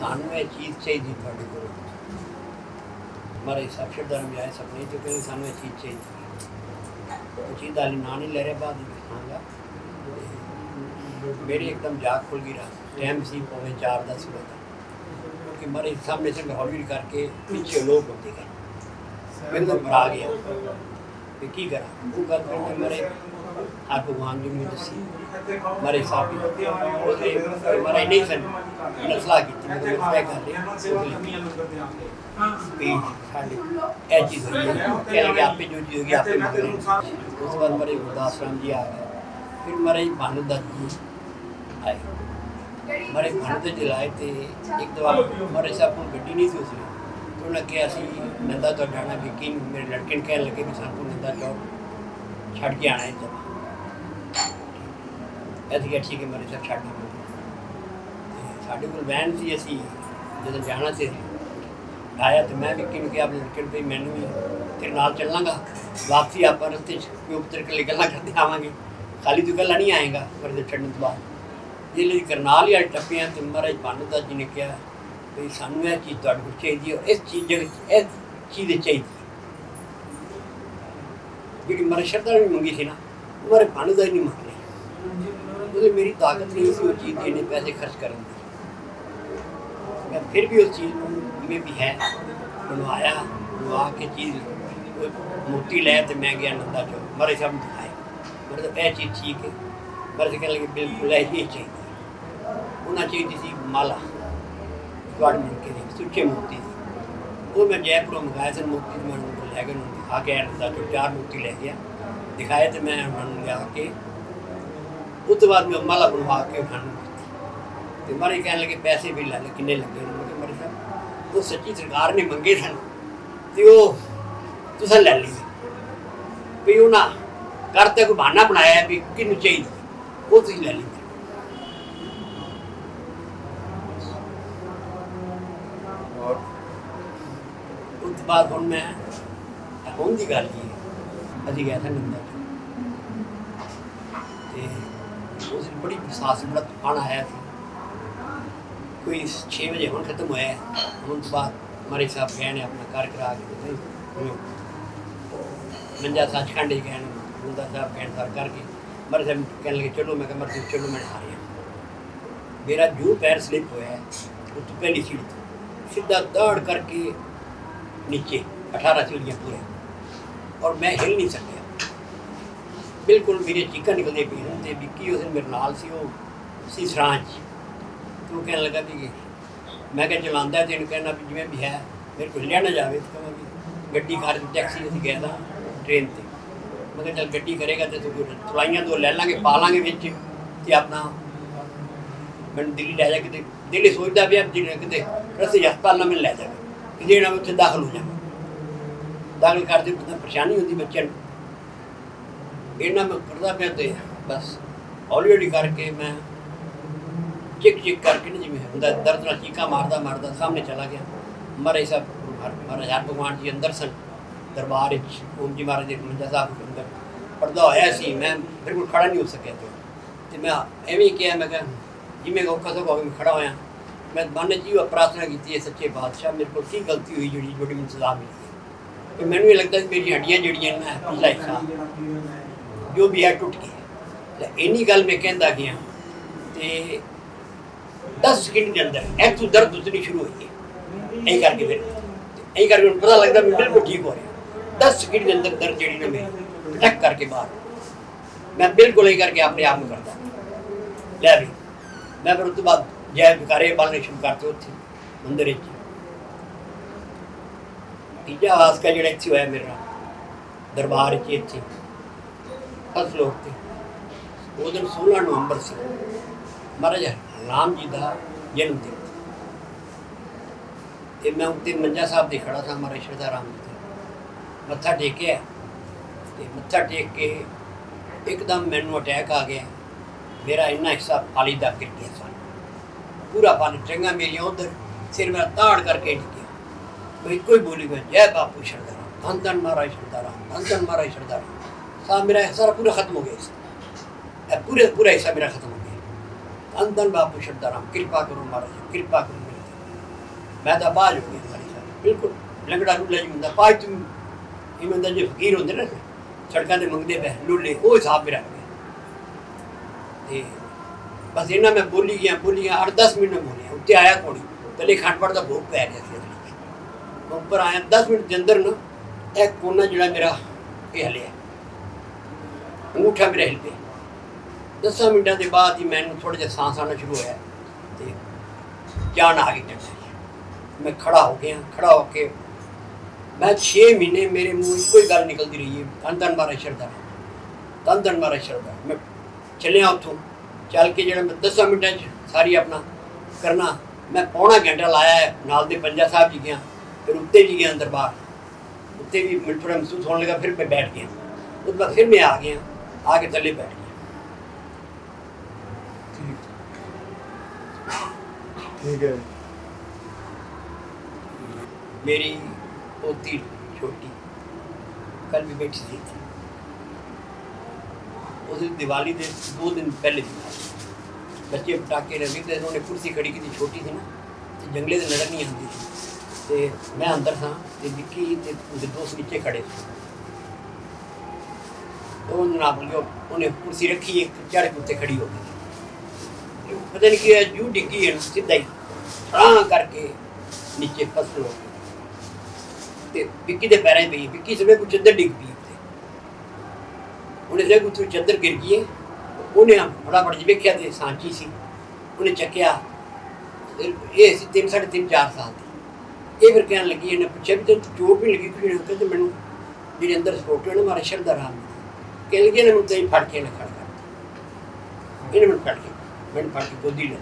ਸਾਨੂੰ ਇਹ ਚੀਜ਼ ਚਾਹੀਦੀ ਤੁਹਾਡੇ ਕੋਲ ਮਾਰੇ ਸਭ ਸ਼ਬਦਾਂ ਨੂੰ ਆਏ ਸਭ ਨਹੀਂ ਤੇ ਕਹਿੰਦੇ ਸਾਨੂੰ ਇਹ ਚੀਜ਼ ਚਾਹੀਦੀ ਉਹ ਚੀਜ਼ ਦਾ ਨਾਂ ਨਹੀਂ ਲੈ ਰਿਹਾ ਬਾਅਦ ਵਿੱਚ ਖਾਂਗਾ ਮੇਰੀ ਇੱਕਦਮ ਜਾਗ ਖੁੱਲ ਗਈ ਰਾਤ ਟਾਈਮ ਸੀ ਪੌਣੇ 4 10 ਵਜੇ ਦਾ ਕਿਉਂਕਿ ਮਾਰੇ ਸਾਹਮਣੇ से हौली हौली करके पीछे लोग होते गए मेरे तो भरा गया कि की करा वो गल करके मेरे भगवान वांगी मुझे सी मरे साहब उसने मरे सन नस्ला की मैं मैं कर ले पेट खाली उस बार मरे गुरदास राम जी आ गए। फिर मरे भानु दत्त जी आए। मारे भानु दत्त जी लाए थे। एक दफ़ा मरे साहब को गड्डी नहीं थी उसमें तो उन्हें क्या असी नंदा तो जाना यकीन मेरे लड़के ने कहने लगे कि सबको नंदा जाओ, छड़ के आना है जब। ਅਸੀਂ ਕਿਹਾ ਠੀਕ ਹੈ ਮਰੇ ਸਾਹਿਬ ਛੱਡ ਦਿਓ ਤੇ ਸਾਡੇ ਕੋਲ ਵੈਨ ਸੀ ਅਸੀਂ ਜਦੋਂ ਜਾਣਾ ਸੀ ਆਇਆ ਤੇ ਮੈਂ ਵੀ ਕਿਹਨੂੰ ਕਿਹਾ ਆਪਣੇ ਲੜਕੇ ਨੂੰ ਵੀ ਮੈਨੂੰ ਵੀ ਤੇਰੇ ਨਾਲ ਚੱਲਾਂਗਾ ਵਾਪਸੀ ਆਪਾਂ ਰਸਤੇ 'ਚ ਕੋਈ ਉਤਰ ਕੇ ਗੱਲਾਂ ਕਰਦੇ ਆਵਾਂਗੇ ਖਾਲੀ ਤੂੰ ਗੱਲਾਂ ਨਹੀਂ ਆਏਗਾ ਪਰ ਦੇ ਛੱਡਣ ਤੋਂ ਬਾਅਦ ਜੇ ਲਈ ਕਰਨਾਲ ਹੀ ਵਾਲੇ ਟੱਪਿਆਂ ਤੇ ਮਹਾਰਾਜ ਭਾਨੂਦਾ ਜੀ ਨੇ ਕਿਹਾ ਵੀ ਸਾਨੂੰ ਇਹ ਚੀਜ਼ ਤੁਹਾਡੇ ਕੋਲ ਚਾਹੀਦੀ ਹੈ ਇਸ ਚੀਜ਼ ਦੇ ਵਿੱਚ ਇਹ ਚੀਜ਼ ਚਾਹੀਦੀ ਹੈ। ਜਿਹੜੀ ਮਰੇ ਸ਼ਰਧਾ ਵੀ ਮੰਗੀ ਸੀ ਨਾ ਉਹ ਮਰੇ ਭਾਨੂਦਾ ਹੀ ਨਹੀਂ ਮੰਗ मतलब मेरी ताकत नहीं उस चीज़ की इन्ने पैसे खर्च कर। मैं फिर भी उस चीज़ को जिमें भी है, बनवाया, बनवा के चीज़ मूर्ति लै तो मैं गया नंदा चौक। महाराज साहब ने दिखाए मतलब तो यह चीज़ ठीक है। महाराज तो कह लगे, बिल्कुल ऐसी ही चाहिए। उन्हें चाहिए सी माला गढ़ मुल्के की सुच्चे मूर्ति वो मैं जयपुरों मंगाया सन मूर्ति तो मैं उनको लै के उन्होंने दिखा के नंदा चौक, चार मूर्ति लै गया। दिखाए तो मैं उन्होंने लिया के ਉਸ ਤੋਂ ਬਾਅਦ ਮੈਂ ਮਾਲਾ ਬਣਵਾ ਕੇ ਉਹਨਾਂ ਨੂੰ ਦਿੱਤੀ ਤੇ ਮਾਰੇ ਕਹਿਣ ਲੱਗੇ ਪੈਸੇ ਵੀ ਲੈ ਲੈ ਕਿੰਨੇ ਲੱਗੇ ਨੇ ਮੈਂ ਕਿਹਾ ਮਾਰੇ ਸਾਹਿਬ ਉਹ ਸੱਚੀ ਸਰਕਾਰ ਨੇ ਮੰਗੇ ਸਨ ਤੇ ਉਹ ਤੁਸੀਂ ਲੈ ਲਈ ਵੀ ਉਹਨਾਂ ਕਰਤੇ ਕੋਈ ਬਹਾਨਾ ਬਣਾਇਆ ਵੀ ਕਿਹਨੂੰ ਚਾਹੀਦੀ ਉਹ ਤੁਸੀਂ ਲੈ ਲਈ ਔਰ ਉਸ ਤੋਂ ਬਾਅਦ ਹੁਣ ਮੈਂ ਹੁਣ ਦੀ ਗੱਲ ਕੀ ਹੈ ਅਸੀਂ ਗਏ ਸੀ ਨੰਦਾ उस दिन बड़ी विशास बड़ा तूफ़ान आया था। कोई छः बजे हम खत्म हुआ है तो बाद हमारे साहब गए ने अपना घर करा के मंजा सचखंड गए मुंडा साहब गए सर करके मारे साहब कहने लगे, चलो, मैं मर साहब, चलो, मैं हार मेरा जो पैर स्लिप होया तो पहली सीढ़ी सीधा दौड़ करके नीचे, अठारह सीढ़ियाँ पूरे। और मैं हिल नहीं सकता बिल्कुल मेरे चीका निकलने पी ਤੇ ਵਿੱਕੀ ਉਹ ਮੇਰੇ ਨਾਲ ਸੀ, ਉਹ ਸੀ ਸਰਾਂ ਚ ਕਹਿਣ ਲੱਗਾ ਵੀ ਮੈਂ ਕਿਹਾ ਚਲਾਉਂਦਾ ਤੇ ਇਹਨੂੰ ਕਹਿਣਾ ਵੀ ਜਿਵੇਂ ਵੀ ਹੈ ਫਿਰ ਕੁਝ ਲਿਆ ਨਾ ਜਾਵੇ ਤਾਂ ਗੱਡੀ ਘਰ ਟੈਕਸੀ ਅਸੀਂ ਗਏ ਤਾਂ ਟ੍ਰੇਨ ਤੇ। ਮੈਂ ਕਿਹਾ ਚਲ ਗੱਡੀ ਕਰੇਗਾ ਤੇ ਤੂੰ ਤੁਲਾਈਆਂ ਦੋ ਲੈ ਲਾਂਗੇ, ਪਾ ਲਾਂਗੇ ਵਿੱਚ ਤੇ ਆਪਣਾ ਮੈਨੂੰ ਦਿੱਲੀ ਲੈ ਜਾ ਕਿਤੇ, ਦਿੱਲੀ ਸੋਚਦਾ ਵੀ ਆਪ ਜਿਹੜੇ ਕਿਤੇ ਰਸਤੇ ਹਸਪਤਾਲ ਨਾਲ ਮੈਨੂੰ ਲੈ ਜਾਵੇ, ਕਿ ਜਿਹੜਾ ਉੱਥੇ ਦਾਖਲ ਹੋ ਜਾਵੇ। ਦਾਖਲ ਕਰਦੇ ਪਰੇਸ਼ਾਨੀ ਹੁੰਦੀ ਬੱਚਿਆਂ ਨੂੰ। ਇਹਨਾਂ ਮੈਂ ਕਰਦਾ ਪਿਆ ਤੇ ਬਸ ਹੌਲੀ ਹੌਲੀ ਕਰਕੇ ਮੈਂ ਚਿਕ ਚਿਕ ਕਰਕੇ ਨਾ ਜਿਵੇਂ ਹੁੰਦਾ ਦਰਦ ਨਾਲ ਚੀਕਾਂ ਮਾਰਦਾ ਮਾਰਦਾ ਸਾਹਮਣੇ ਚਲਾ ਗਿਆ ਮਰੇ ਸਭ ਮਹਾਰਾਜ ਹਰ ਭਗਵਾਨ ਜੀ ਅੰਦਰ ਸਨ ਦਰਬਾਰ ਵਿੱਚ ਓਮ ਜੀ ਮਹਾਰਾਜ ਦੇ ਮੰਜਾ ਸਾਹਿਬ ਦੇ ਅੰਦਰ ਪਰਦਾ ਹੋਇਆ ਸੀ ਮੈਂ ਬਿਲਕੁਲ ਖੜਾ ਨਹੀਂ ਹੋ ਸਕਿਆ ਤੇ ਤੇ ਮੈਂ ਐਵੇਂ ਹੀ ਕਿਹਾ ਮੈਂ ਕਿਹਾ ਜਿਵੇਂ ਕੋ ਕਸੋ ਕੋ ਮੈਂ ਖੜਾ ਹੋਇਆ ਮੈਂ ਮਨ ਚ ਹੀ ਪ੍ਰਾਰਥਨਾ ਕੀਤੀ ਹੈ ਸੱਚੇ ਬਾਦਸ਼ਾਹ ਮੇਰੇ ਕੋਲ ਕੀ ਗਲਤੀ ਹੋਈ ਜਿਹੜੀ ਜਿਹੜੀ ਮੈਨੂੰ ਸਜ਼ਾ ਮਿਲੀ ਹੈ ਕਿ ਮੈਨੂੰ ਇਹ ਲੱਗਦਾ ਕਿ ਮੇਰੀਆਂ ਹੱਡੀਆਂ ਜਿਹੜੀਆਂ ਨੇ ਪਿਛਲਾ ਹਿੱਸਾ ਜੋ ਵੀ ਹੈ ਟੁੱਟ ਗਿਆ ਤੇ ਇੰਨੀ ਗੱਲ ਮੈਂ ਕਹਿੰਦਾ ਗਿਆ ਤੇ 10 ਸਕਿੰਟ ਦੇ ਅੰਦਰ ਇਹ ਤੋਂ ਦਰਦ ਉਤਨੀ ਸ਼ੁਰੂ ਹੋਈ ਹੈ। ਕਰਕੇ ਫਿਰ, ਇਹ ਕਰਕੇ ਮੈਨੂੰ ਪਤਾ ਲੱਗਦਾ ਮੈਂ ਬਿਲਕੁਲ ਠੀਕ ਹੋ ਰਿਹਾ। 10 ਸਕਿੰਟ ਦੇ ਅੰਦਰ ਦਰਦ ਜਿਹੜੀ ਨਾ ਮੇਰੀ ਟੱਕ ਕਰਕੇ ਬਾਹਰ, ਮੈਂ ਬਿਲਕੁਲ ਇਹ ਕਰਕੇ ਆਪਣੇ ਆਪ ਨੂੰ ਕਰਦਾ। ਲੈ ਵੀ, ਮੈਂ ਫਿਰ ਉਸ ਤੋਂ ਬਾਅਦ ਜੈ ਵਿਕਾਰੇ ਪਾਲਣੇ ਸ਼ੁਰੂ ਕਰਤੇ ਉੱਥੇ, ਮੰਦਿਰ ਵਿੱਚ। ਤੀਜਾ ਹਾਸਕਾ ਜਿਹੜਾ ਇੱਥੇ ਹੋਇਆ ਮੇਰਾ, ਦਰਬਾਰ ਵਿੱਚ ਇੱਥੇ ਫਸਟ ਤੇ ਉਹ ਦਿਨ 16 ਨਵੰਬਰ ਸੀ ਮਹਾਰਾਜ ਰਾਮ ਜੀ ਦਾ ਜਨਮ ਦਿਨ ਤੇ ਮੈਂ ਉੱਤੇ ਮੰਜਾ ਸਾਹਿਬ ਦੇ ਖੜਾ ਸਾਂ ਮਹਾਰਾਜ ਸ਼ਰਧਾ ਰਾਮ ਜੀ ਦੇ ਮੱਥਾ ਟੇਕਿਆ ਤੇ ਮੱਥਾ ਟੇਕ ਕੇ ਇੱਕਦਮ ਮੈਨੂੰ ਅਟੈਕ ਆ ਗਿਆ ਮੇਰਾ ਇੰਨਾ ਹਿੱਸਾ ਫਾਲੀ ਦਾ ਗਿਰ ਗਿਆ ਸਾਰਾ ਪੂਰਾ ਪਾਣੀ ਚੰਗਾ ਮੇਰੀਆਂ ਉਧਰ ਸਿਰ ਮੇਰਾ ਤਾੜ ਕਰਕੇ ਡਿੱਗਿਆ ਕੋਈ ਇੱਕੋ ਹੀ ਬੋਲੀ ਮੈਂ ਜੈ ਬਾਪੂ ਸ਼ਰਧਾ ਰਾਮ ਧੰਨ ਧੰਨ ਮਹਾਰਾਜ ਸ਼ਰਧਾ ਰਾਮ ਧੰਨ ਧੰਨ ਮਹਾਰਾਜ ਸ਼ਰਧਾ ਰਾਮ ਸਾ ਮੇਰਾ ਸਾਰਾ ਪੂਰਾ ਖਤਮ ਹੋ ਗਿਆ ਸੀ पूरे, पूरा हिस्सा मेरा खत्म हो गया। अंतन बापू शब्दाराम कृपा करो महाराज कृपा करो मेरे मैं तो बाज हो गया हमारे बिल्कुल, लंगड़ा लूला जी होंगे पाँच तुम इमानदार जो फकीर होंगे ना, सड़क से मंगते पै लूले वो हिसाब मेरा हो गया। बस इन्ना मैं बोली गया बोली गया अठ दस मिनट में बोलिया उत्ते आया घोड़ी पहले खंडपड़ का भोग पै गया था। उपर आया, दस मिनट के अंदर ना, एक कोना जोड़ा मेरा हिलिया अंगूठा मेरा हिल पे। ਦਸਾਂ ਮਿੰਟਾਂ ਦੇ ਬਾਅਦ ਹੀ ਮੈਨੂੰ ਥੋੜਾ ਜਿਹਾ ਸਾਹ ਆਉਣਾ ਸ਼ੁਰੂ ਹੋਇਆ ਤੇ ਜਾਨ ਆ ਗਈ ਟੱਟੇ ਮੈਂ ਖੜਾ ਹੋ ਗਿਆ ਖੜਾ ਹੋ ਕੇ ਮੈਂ 6 ਮਹੀਨੇ ਮੇਰੇ ਮੂੰਹ 'ਚ ਕੋਈ ਗੱਲ ਨਿਕਲਦੀ ਰਹੀ ਹੈ ਤਨ ਤਨ ਮਾਰਾ ਸ਼ਰਦਾ ਤਨ ਤਨ ਮਾਰਾ ਸ਼ਰਦਾ ਮੈਂ ਚੱਲਿਆ ਉੱਥੋਂ ਚੱਲ ਕੇ ਜਿਹੜਾ ਮੈਂ 10 ਮਿੰਟਾਂ 'ਚ ਸਾਰੀ ਆਪਣਾ ਕਰਨਾ ਮੈਂ ਪੌਣਾ ਘੰਟਾ ਲਾਇਆ ਹੈ, ਨਾਲ ਦੇ ਪੰਜਾ ਸਾਹਿਬ ਜੀ ਗਿਆ ਫਿਰ ਉੱਤੇ ਵੀ ਗਿਆ ਦਰਬਾਰ ਉੱਤੇ ਵੀ ਮੈਨੂੰ ਥੋੜਾ ਮਹਿਸੂਸ ਹੋਣ ਲੱਗਾ ਫਿਰ ਮੈਂ ਬੈਠ ਗਿਆ ਉਸ ਤੋਂ ਬਾਅਦ ਫਿਰ ਮੈਂ ਆ ਗਿਆ ਆ ਕੇ ठीक है। मेरी पोती छोटी, कल भी बैठी रही थी। उस दिवाली दे, दो दिन पहले दिवाली बच्चे पटाके रखे थे, उन्होंने कुर्सी खड़ी की थी, छोटी थी ना तो जंगले से नज़र नहीं आती थी। तो मैं अंदर था तो निकी उनके दोस्त नीचे खड़े थे। तो उन्होंने आप उन्हें कुर्सी रखी, एक चढ़ के उत्ते खड़ी हो गई ਪਤਾ ਨਹੀਂ ਕੀ ਜੂ ਡਿੱਗੀ ਹੈ ਸਿੱਧਾ ਹੀ ਆਂ ਕਰਕੇ ਨੀਚੇ ਫਸਲ ਹੋ ਤੇ ਵਿੱਕੀ ਦੇ ਪੈਰਾਂ 'ਚ ਪਈ, ਵਿੱਕੀ ਸਵੇ ਕੁਝ ਚੱਦਰ ਡਿੱਗ ਪਈ ਉੱਤੇ। ਉਹਨੇ ਜੇ ਕੁਝ ਚੱਦਰ ਗਿਰ ਗਈ ਉਹਨੇ ਫਟਾਫਟ ਜਿ ਵੇਖਿਆ ਤੇ ਸਾਂਚੀ ਸੀ। ਉਹਨੇ ਚੱਕਿਆ ਇਹ ਸੀ ਤਿੰਨ, ਸਾਢੇ ਤਿੰਨ, ਚਾਰ ਸਾਲ ਦੀ। ਇਹ ਫਿਰ ਕਹਿਣ ਲੱਗੀ, ਇਹਨੇ ਪੁੱਛਿਆ ਵੀ ਤੈਨੂੰ ਚੋਟ ਵੀ ਲੱਗੀ? ਕੋਈ ਕਹਿੰਦੇ ਮੈਨੂੰ ਜਿਹੜੇ ਅੰਦਰ ਸਪੋਰਟ ਨੇ, ਮਾਰੇ ਸ਼ਰਦਾ ਰਾਮ ਕਹਿ ਲਗੇ ਨੇ ਮੈਨੂੰ ਤੇ ਫੜ ਕੇ ਨਾ ਖੜ ਕਰ ਇਹਨੇ ਮੈਨੂੰ ਫੜ ਕੇ వెనపక్క గొద్దిలు